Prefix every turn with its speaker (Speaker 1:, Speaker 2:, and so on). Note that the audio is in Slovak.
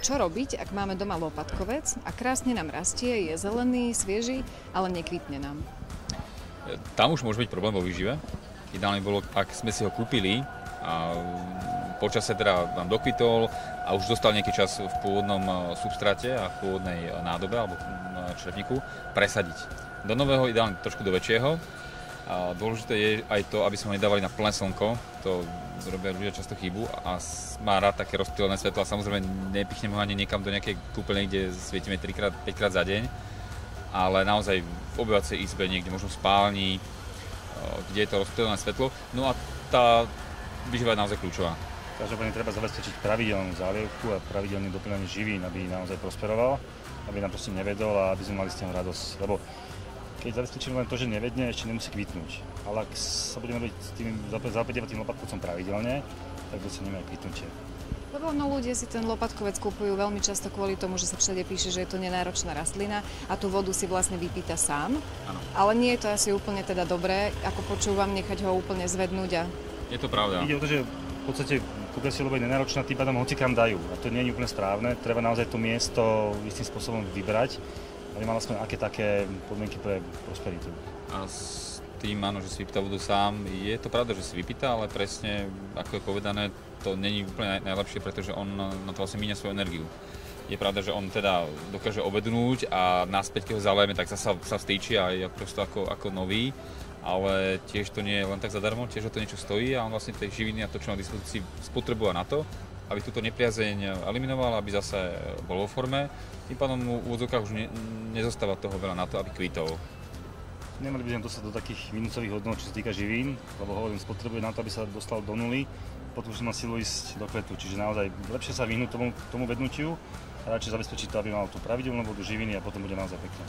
Speaker 1: Čo robiť, ak máme doma lopatkovec a krásne nám rastie, je zelený, svieži, ale nekvitne nám?
Speaker 2: Tam už môže byť problém vo výžive. Ideálne bolo, ak sme si ho kúpili a počasie teda vám dokvitol a už dostal nejaký čas v pôvodnom e, substráte a v pôvodnej e, nádobe alebo črepníku, presadiť. Do nového, ideálne trošku do väčšieho. A dôležité je aj to, aby sme ho nedávali na plné slnko. To robia ľudia často chybu a má rád také rozptýlené svetlo a samozrejme nepichnem ho ani niekam do nejakej kúpeľne, kde svietime 3 5 krát za deň, ale naozaj v obyvacej izbe, niekde možno v spálni, kde je to rozptýlené svetlo. No a tá výživa je naozaj kľúčová.
Speaker 3: Každopádne treba zabezpečiť pravidelnú zálievku a pravidelné doplňanie živín, aby naozaj prosperoval, aby nám proste nevedol a aby sme mali s tým radosť. Lebo keď zabezpečíme len to, že nevedne, ešte nemusí kvitnúť. Ale ak sa budeme robiť tým, zapedievať tým lopatkovcom pravidelne, tak dosiahneme aj kvitnutie.
Speaker 1: Lebo no, ľudia si ten lopatkovec kupujú veľmi často kvôli tomu, že sa všade píše, že je to nenáročná rastlina a tú vodu si vlastne vypýta sám.
Speaker 2: Ano.
Speaker 1: Ale nie je to asi úplne teda dobré, ako počúvam, nechať ho úplne zvednúť a...
Speaker 2: Je to pravda.
Speaker 3: Ide o to, že v podstate kúpia si, lebo je nenáročná, tým pádom hoci kam dajú. A to nie je úplne správne. Treba naozaj to miesto istým spôsobom vybrať, mal aspoň aké také podmienky pre prosperitu.
Speaker 2: A s tým, áno, že si vypýta vodu sám, je to pravda, že si vypýta, ale presne, ako je povedané, to není úplne najlepšie, pretože on na to vlastne míňa svoju energiu. Je pravda, že on teda dokáže obednúť a naspäť, keď ho zalejeme, tak zasa sa vstýči a je prosto ako, ako nový ale tiež to nie je len tak zadarmo, tiež to niečo stojí a on vlastne tej živiny a to, čo má dispozícii, spotrebuje na to, aby túto nepriazeň eliminoval, aby zase bol vo forme. Tým pádom mu v úvodzovkách už ne, nezostáva toho veľa na to, aby kvítol.
Speaker 3: Nemali by sme dostať do takých minusových hodnot, čo sa týka živín, lebo hovorím, spotrebuje na to, aby sa dostal do nuly, potom už má silu ísť do kvetu. Čiže naozaj lepšie sa vyhnúť tomu, tomu vednutiu a radšej zabezpečiť to, aby mal tú pravidelnú vodu živiny a potom bude naozaj pekne.